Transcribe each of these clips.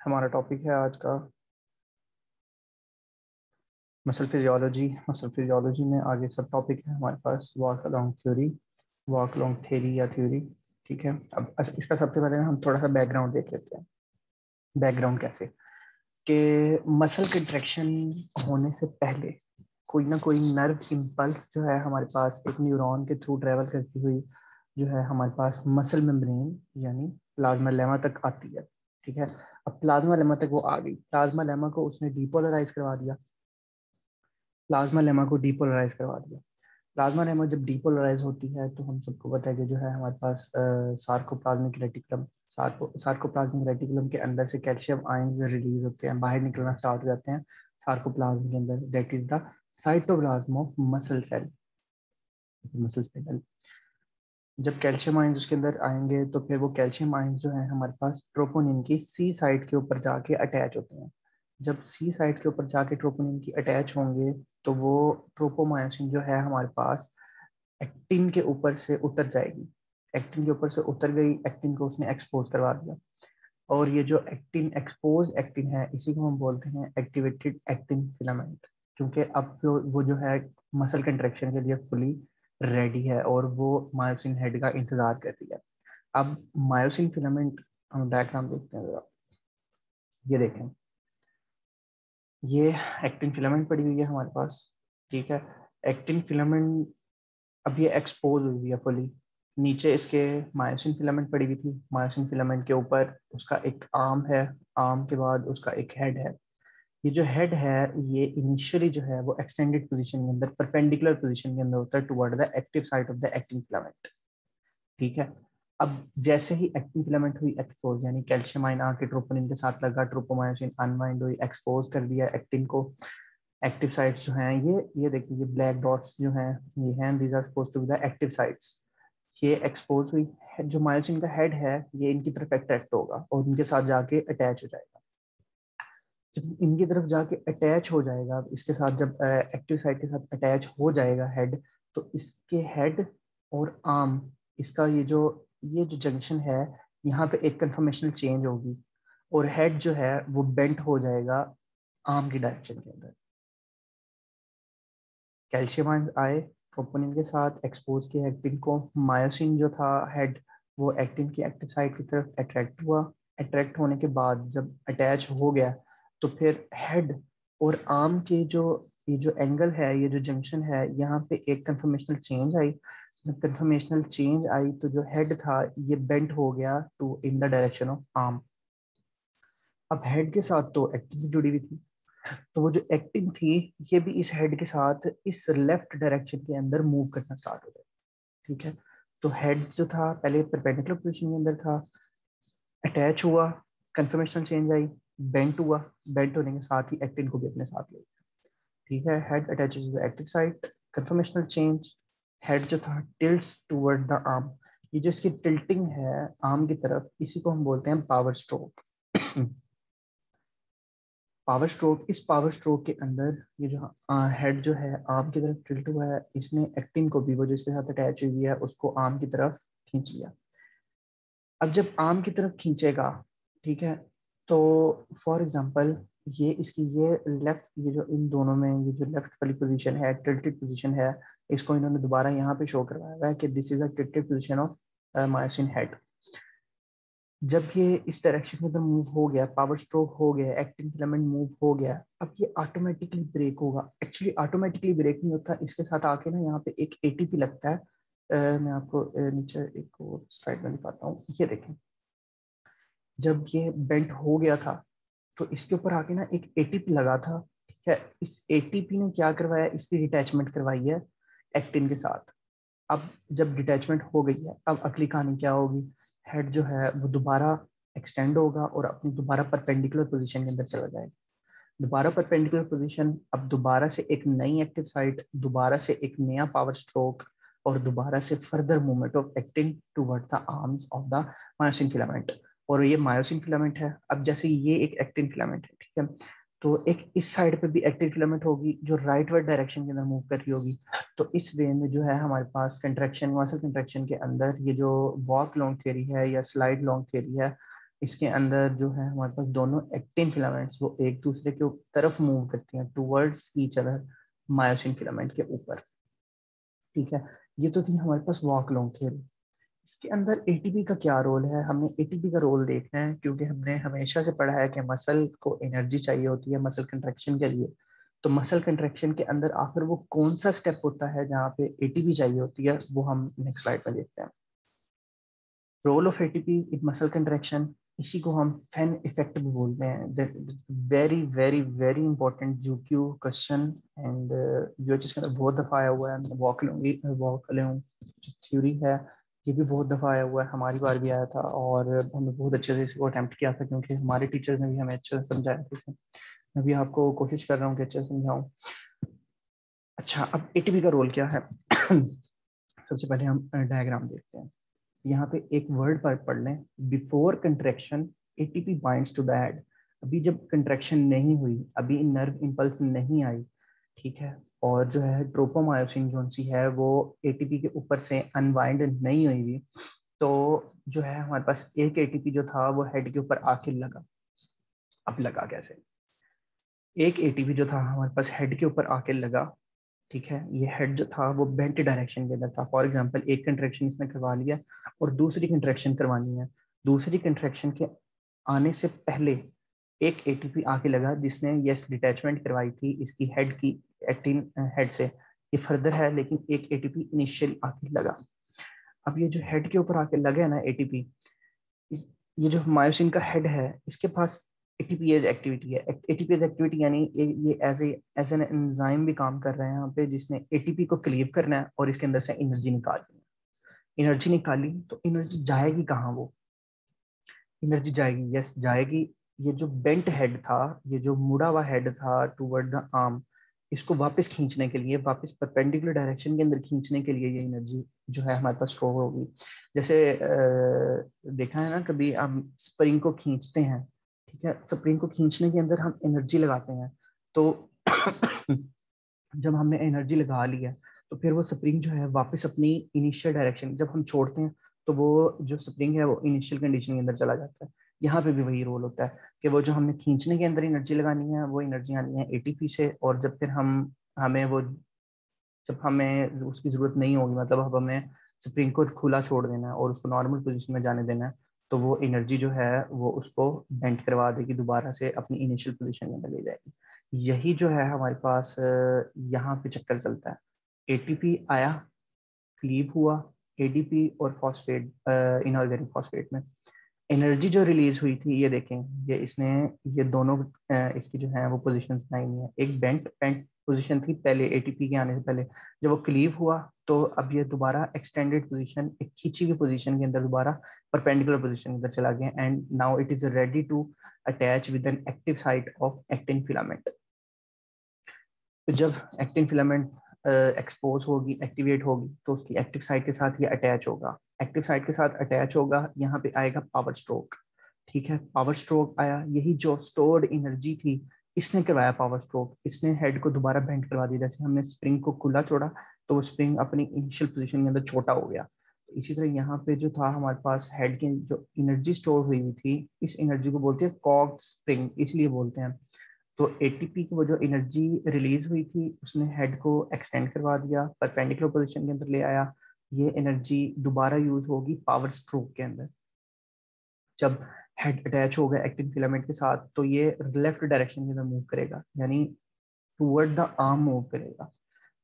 हमारा टॉपिक है आज का। मसल फिजियोलॉजी मसल फिजियोलॉजी में आगे सब टॉपिक है हमारे पास walk along theory walk along theory या थ्योरी ठीक है? अब इसका सबसे पहले हम थोड़ा सा बैकग्राउंड देख लेते हैं। बैकग्राउंड कैसे? कि मसल कंट्रैक्शन होने से पहले कोई ना कोई नर्व इम्पल्स जो है हमारे पास एक न्यूरॉन के थ्रू ट्रेवल करती हुई जो है हमारे पास मसल मेम्ब्रेन यानी प्लाज्मा लेमा तक आती है, ठीक है? अब प्लाज्मा लेमा तक वो आ गई। प्लाज्मा लेमा को उसने डीपोलराइज करवा दिया। प्लाज्मा लेमा को डीपोलराइज करवा दिया। प्लाज्मा लेमा जब डीपोलराइज होती है तो हम सबको पता है कि जो है हमारे पास sarcoplasmic reticulum sarco sarcoplasmic reticulum के अंदर से कैल्शियम आयंस रिलीज़ होते हैं, बाहर निकलना स्टार्ट हो जाते हैं सार्कोप्लाज्म के अंदर। That is the cytoplasm of muscle cell muscle spindle जब कैल्शियम आयंस उसके अंदर आएँगे तो फिर वो कैल्शियम आयंस जो है हमारे पास ट्रोपोनिन की सी साइड के ऊपर जाके अटैच होते हैं। जब सी साइड के ऊपर जाके ट्रोपोनिन की अटैच होंगे तो वो ट्रोपोमायोसिन जो है हमारे पास एक्टिन के ऊपर से उतर जाएगी। एक्टिन के ऊपर से उतर गई एक्टिन को उसने एक्सपोज करवा दिया। और ये जो एक्टिन एक्सपोज एक्टिन है, इसी को हम बोलते हैं एक्टिवेटेड एक्टिन फिलामेंट क्योंकि अब वो जो है मसल कंट्रेक्शन के लिए फुली रेडी है और वो मायोसिन हेड का इंतज़ार कर रही है। अब मायोसिन फिलामेंट हम डायग्राम देखते हैं जरा। ये देखें। ये एक्टिन फिलामेंट पड़ी हुई है हमारे पास, ठीक है? एक्टिन फिलामेंट अब ये एक्सपोज हुई है फुली नीचे इसके मायोसिन फिलामेंट पड़ी हुई थी। मायोसिन फिलामेंट के ऊपर उसका एक आर्म है। आर्म के बाद उसका एक हेड है। ये जो हेड है, ये इनिशियली जो है वो एक्सटेंडेड पोजीशन के अंदर परपेंडिकुलर पोजीशन के अंदर होता है toward the active site of the actin filament ठीक है? अब जैसे ही एक्टिन फिलामेंट हुई एक्सपोज यानी कैल्शियम आयन आके ट्रोपोनिन के साथ लगा ट्रोपोमायोसिन अनवाइंड हुई एक्सपोज कर दिया एक्टिन को एक्टिव साइट्स जो हैं, ये ये देखिए, ये ब्लैक डॉट्स जो हैं, ये हैं these are suppose to be the active sites ये एक्सपोज हुई, जो मायोसिन का हेड है, ये इनकी तरफ़ अट्रैक्ट होगा और इनके साथ जाके अटैच हो जाएगा। इनकी तरफ़ जाके अटैच हो जाएगा, इसके साथ जब एक्टिव साइड के साथ अटैच हो जाएगा हेड तो इसके हेड और आर्म इसका ये जो ये जो जंक्शन है, यहाँ पे एक कन्फर्मेशनल चेंज होगी। और हेड जो है, वो बेंट हो जाएगा आर्म की डायरेक्शन के अंदर। कैल्शियम आए ट्रोपोनिन के साथ एक्सपोज किया एक्टिन को। मायोसिन जो था हेड वो एक्टिन की एक्टिव साइड की तरफ़ अट्रैक्ट हुआ। अट्रैक्ट होने के बाद जब अटैच हो गया तो फिर हेड और आर्म के जो, ये जो एंगल है, ये जो जंक्शन है, यहाँ पे एक कन्फर्मेशनल चेंज आई। कन्फर्मेशनल चेंज आई तो जो हेड था, ये बेंट हो गया to in the direction of arm अब हेड के साथ तो एक्टिंग जुड़ी हुई थी। तो वो जो एक्टिंग थी, ये भी इस हेड के साथ, इस लेफ़्ट डायरेक्शन के अंदर मूव करना स्टार्ट हो गया। ठीक है? तो हेड जो था, पहले परपेंडिकुलर पोजीशन के अंदर था। अटैच हुआ कन्फर्मेशनल चेंज आई। बेंट हुआ बेंट होने के साथ ही एक्टिन को भी अपने साथ ले ठीक है? Head attaches to active site conformational change head जो था टिल्ट्स टुवर्ड द आर्म ये जो इसकी टिल्टिंग है आर्म की तरफ़, इसी को हम बोलते हैं पावर स्ट्रोक पावर स्ट्रोक इस पावर स्ट्रोक के अंदर, ये जो हेड जो है आर्म की तरफ़ टिल्ट हुआ है, इसने एक्टिंग को भी, वो जो इसके साथ अटैच हुई है, उसको आर्म की तरफ़ खींच लिया। अब जब आर्म की तरफ़ खींचेगा, ठीक है तो फॉर एग्जांपल ये इसकी ये लेफ़्ट ये जो इन दोनों में ये जो लेफ़्ट वाली पोजीशन है टिल्टेड पोजीशन है इसको इन्होंने दोबारा यहाँ पे शो करवाया हुआ है कि this is a tilted position of myosin head जब ये इस डायरेक्शन अंदर मूव हो गया पावर स्ट्रोक हो गया एक्टिंग फिलामेंट मूव हो गया अब ये ऑटोमेटिकली ब्रेक होगा। एक्चुअली ऑटोमेटिकली ब्रेक नहीं होता इसके साथ आके ना यहाँ पे एक एटीपी लगता है। Uh, मैं आपको uh, नीचे एक स्लाइड में दिखाता हूँ। ये देखें। जब ये बेंट हो गया था तो इसके ऊपर आके ना एक एटीपी लगा था, ठीक है? इस एटीपी ने क्या करवाया? इसकी डिटैचमेंट करवाई है एक्टिन के साथ। अब जब डिटैचमेंट हो गई है, अब अगली कहानी क्या होगी? हेड जो है, वो दोबारा एक्सटेंड होगा और अपनी दोबारा परपेंडिकुलर पोजीशन के अंदर चला जाएगा। दोबारा परपेंडिकुलर पोजीशन अब दोबारा से एक नई एक्टिव साइट दोबारा से एक नया पावर स्ट्रोक और दोबारा से further movement of actin toward the arms of the myosin filament और ये मायोसिन फिलामेंट है। अब जैसे ये एक एक्टिन फिलामेंट है, ठीक है? तो एक इस साइड पे भी एक्टिन फिलामेंट होगी जो राइट वर्ड डायरेक्शन के अंदर मूव कर रही होगी। तो इस वे में जो है हमारे पास कंट्रैक्शन मसल कंट्रैक्शन के अंदर ये जो वॉक लॉन्ग थियरी है या स्लाइड लॉन्ग थियरी है, इसके अंदर जो है हमारे पास दोनों एक्टिन फिलामेंट्स वो एक दूसरे के तरफ़ मूव करती हैं towards each other myosin filament के ऊपर। ठीक है? ये तो थी हमारे पास वॉक लॉन्ग थियरी इसके अंदर एटीपी का क्या रोल है? हमने एटीपी का रोल देखना है क्योंकि हमने हमेशा से पढ़ा है कि मसल को एनर्जी चाहिए होती है मसल कंट्रैक्शन के लिए। तो मसल कंट्रैक्शन के अंदर आखिर वो कौन सा स्टेप होता है जहाँ पे एटीपी चाहिए होती है, वो हम नेक्स्ट स्लाइड में देखते हैं। Role of ATP in muscle contraction इसी को हम फ़ैन इफ़ेक्ट भी बोलते हैं। वेरी वेरी वेरी इंपॉर्टेंट जो क्यू क्वेश्चन एंड जो चीज़ के अंदर बहुत दफ़ा आया हुआ है वॉक वॉक थ्योरी है ये भी बहुत दफ़ा आया हुआ है, हमारी बार भी आया था और हमने बहुत अच्छे से इसको अटैम्प्ट किया था क्योंकि हमारे टीचर्स ने भी हमें अच्छे से समझाया था मैं भी आपको कोशिश कर रहा हूँ कि अच्छे से समझाऊँ। अच्छा अब एटीपी का रोल क्या है? सबसे पहले हम डायग्राम देखते हैं। यहाँ पे एक वर्ड पर पढ़ लें। Before contraction binds to the head अभी जब कंट्रेक्शन नहीं हुई, अभी नर्व इम्पल्स नहीं आई, ठीक है? और जो है ट्रोपोमायोसिन जो सी है, वो एटीपी के ऊपर से अनवाइंड नहीं हुई थी। तो जो है हमारे पास एक एटीपी जो था, वो हेड के ऊपर आके लगा। अब लगा कैसे? एक एटीपी जो था, हमारे पास हेड के ऊपर आके लगा, ठीक है? ये हेड जो था, वो बेंट डायरेक्शन के अंदर था। फॉर एग्जांपल एक कंट्रेक्शन इसने करवा लिया और दूसरी कंट्रेक्शन करवानी है। दूसरी कंट्रेक्शन के आने से पहले एक एटीपी आके लगा जिसने यस डिटैचमेंट करवाई थी इसकी हेड की एक्टिन हेड से। ये फर्दर है, लेकिन एक एटीपी इनिशियल आके लगा। अब ये जो हेड के ऊपर आके लगे ना एटीपी ये जो मायोसिन का हेड है, इसके पास एटीपीएज एक्टिविटी है। एटीपीएज एक्टिविटी यानी ये as a as an enzyme भी काम कर रहे हैं यहाँ पे, जिसने एटीपी को क्लीव करना है और इसके अंदर से एनर्जी निकालनी है। एनर्जी निकाली तो एनर्जी जाएगी कहाँ वो? एनर्जी जाएगी यस जाएगी ये जो बेंट हेड था, ये जो मुड़ा हुआ हेड था टूवर्ड द आर्म इसको वापस खींचने के लिए, वापस परपेंडिकुलर डायरेक्शन के अंदर खींचने के लिए ये एनर्जी जो है हमारे पास स्टोर होगी। जैसे देखा है ना, कभी हम स्प्रिंग को खींचते हैं, ठीक है? स्प्रिंग को खींचने के अंदर हम एनर्जी लगाते हैं तो जब हमने एनर्जी लगा ली है तो फिर वो स्प्रिंग जो है वापस अपनी इनिशियल डायरेक्शन जब हम छोड़ते हैं तो वो जो स्प्रिंग है वो इनिशियल कंडीशन के अंदर चला जाता है। यहाँ पे भी वही रोल होता है कि वो जो हमने खींचने के अंदर एनर्जी लगानी है, वो एनर्जी आनी है एटीपी से और जब फिर हम, हमें वो, जब हमें उसकी ज़रूरत नहीं होगी मतलब अब हमें स्प्रिंग को खुला छोड़ देना है और उसको नॉर्मल पोजिशन में जाने देना है तो वो एनर्जी जो है, वो उसको बेंट करवा देगी, दोबारा से अपनी इनिशियल पोजिशन के अंदर ले जाएगी। यही जो है हमारे पास, यहाँ पे चक्कर चलता है। एटीपी आया क्लीव हुआ एडीपी और फॉस्फेट इनऑर्गेनिक फॉस्फेट में। एनर्जी जो रिलीज़ हुई थी, ये देखें, ये इसने, ये दोनों इसकी जो है, वो पोजीशन बनाई हुई है। एक बेंट बेंट पोजीशन थी पहले एटीपी के आने से पहले। जब वो क्लीव हुआ तो अब ये दोबारा एक्सटेंडेड पोजीशन एक खींची हुई पोजीशन के अंदर दोबारा परपेंडिकुलर पोजीशन के अंदर चला गया। And now it is ready to attach with an active site of actin filament जब एक्टिन फिलामेंट एक्सपोज होगी एक्टिवेट होगी तो उसकी एक्टिव साइट के साथ ये अटैच होगा। एक्टिव साइड के साथ अटैच होगा, यहाँ पे आएगा पावर स्ट्रोक ठीक है? पावर स्ट्रोक आया, यही जो स्टोर्ड एनर्जी थी, इसने करवाया पावर स्ट्रोक इसने हेड को दोबारा बेंड करवा दिया। जैसे हमने स्प्रिंग को खुला छोड़ा तो वो स्प्रिंग अपनी इनिशियल पोजीशन के अंदर छोटा हो गया। तो इसी तरह यहाँ पे जो था हमारे पास हेड की जो एनर्जी स्टोर हुई हुई थी, इस एनर्जी को बोलते हैं कॉक स्प्रिंग इसलिए बोलते हैं। तो एटीपी की वो जो एनर्जी रिलीज़ हुई थी, उसने हेड को एक्सटेंड करवा दिया परपेंडिकुलर पोजीशन के अंदर ले आया ये एनर्जी दोबारा यूज़ होगी पावर स्ट्रोक के अंदर। जब हेड अटैच हो गया एक्टिव फिलामेंट के साथ तो ये लेफ़्ट डायरेक्शन के अंदर मूव करेगा, यानी टूवर्ड द आर्म मूव करेगा।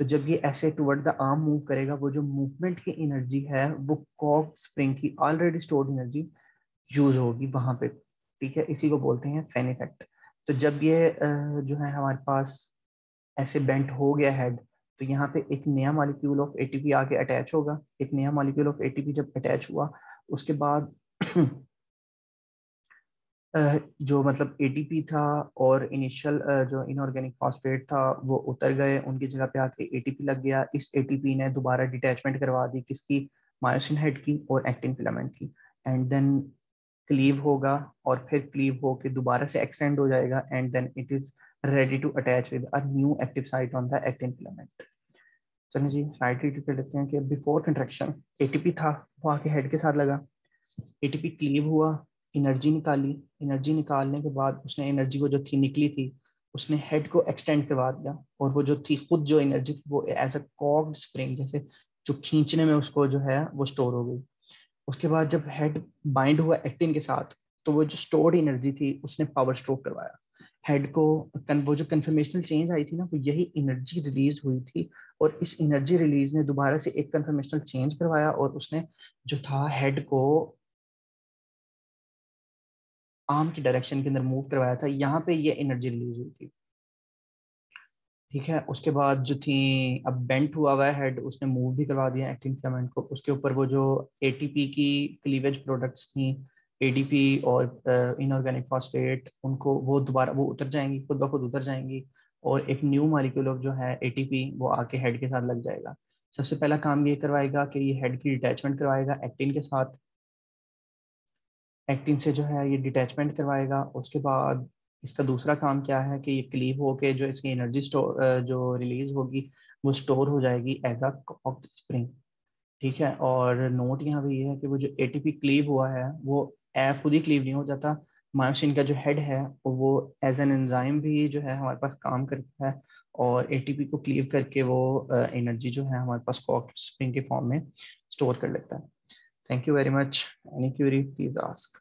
तो जब ये ऐसे टूवर्ड द आर्म मूव करेगा, वो जो मूवमेंट की एनर्जी है, वो कॉक स्प्रिंग की ऑलरेडी स्टोर्ड एनर्जी यूज़ होगी वहाँ पे। ठीक है? इसी को बोलते हैं फ़ैन इफ़ेक्ट तो जब ये जो है हमारे पास ऐसे बेंट हो गया हेड तो यहाँ पे एक नया मॉलिक्यूल ऑफ़ एटीपी आके अटैच होगा। एक नया मॉलिक्यूल ऑफ़ एटीपी जब अटैच हुआ, उसके बाद जो मतलब एटीपी था और इनिशियल जो इनऑर्गेनिक फॉस्फेट था, वो उतर गए। उनकी जगह पे आके एटीपी लग गया। इस एटीपी ने दोबारा डिटैचमेंट करवा दी किसकी? मायोसिन हेड की और एक्टिन फिलामेंट की। एंड देन क्लीव होगा और फिर क्लीव होकर दोबारा से एक्सटेंड हो जाएगा and then it is ready to attach with a new active site on the actin filament चलिए जी साइड रीड कर लेते हैं कि बिफोर कंट्रैक्शन एटीपी था, वो आके हेड के साथ लगा। एटीपी क्लीव हुआ एनर्जी निकाली। एनर्जी निकालने के बाद उसने एनर्जी को जो थी निकली थी, उसने हेड को एक्सटेंड करवा दिया और वो जो थी, खुद जो एनर्जी थी, वो एज अ कॉक्ड स्प्रिंग जैसे जो खींचने में उसको जो है, वो स्टोर हो गई। उसके बाद जब हेड बाइंड हुआ एक्टिन के साथ तो वो जो स्टोर्ड एनर्जी थी, उसने पावर स्ट्रोक करवाया। हेड को वो जो कन्फर्मेशनल चेंज आई थी ना, वो यही एनर्जी रिलीज़ हुई थी और इस एनर्जी रिलीज़ ने दोबारा से एक कन्फर्मेशनल चेंज करवाया और उसने जो था हेड को आर्म की डायरेक्शन के अंदर मूव करवाया था। यहाँ पे ये एनर्जी रिलीज़ हुई थी। ठीक है? उसके बाद जो थी, अब बेंट हुआ हुआ है हेड उसने मूव भी करवा दिया एक्टिन फिलामेंट को। उसके ऊपर वो जो एटीपी की क्लीवेज प्रोडक्ट्स थी एडीपी और इनऑर्गेनिक फॉस्फेट उनको वो दोबारा, वो उतर जाएँगी, खुद ब खुद उतर जाएँगी और एक न्यू मालिक्यूल ऑफ़ जो है एटीपी वो आके हेड के साथ लग जाएगा। सबसे पहला काम ये करवाएगा कि ये हेड की डिटैचमेंट करवाएगा एक्टिन के साथ। एक्टिन से जो है ये डिटैचमेंट करवाएगा। उसके बाद इसका दूसरा काम क्या है कि ये क्लीव होके जो इसकी एनर्जी स्टोर जो रिलीज़ होगी, वो स्टोर हो जाएगी एज अ कॉक्ड स्प्रिंग ठीक है? और नोट यहाँ पे ये है कि वो जो एटीपी क्लीव हुआ है, वो खुद ही क्लीव नहीं हो जाता। मायोसिन का जो हेड है, वो एज एन एंजाइम भी जो है हमारे पास काम करता है और एटीपी को क्लीव करके वो एनर्जी जो है हमारे पास कॉक स्प्रिंग के फॉर्म में स्टोर कर लेता है। Thank you very much any query please ask